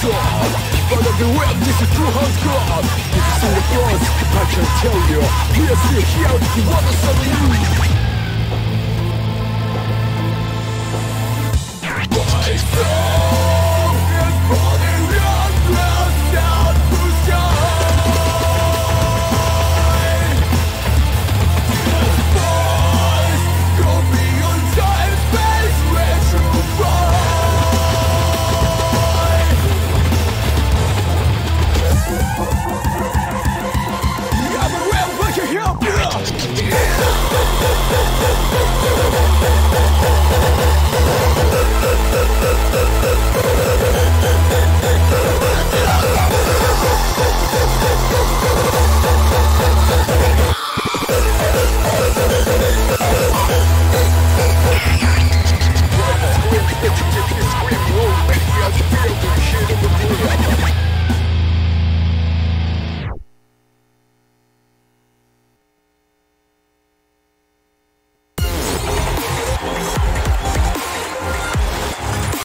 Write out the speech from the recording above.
song But I do this is true hardcore. This is sing the I can tell you. We are still here, you wanna something new